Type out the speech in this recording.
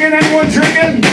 drinking? Anyone drinking?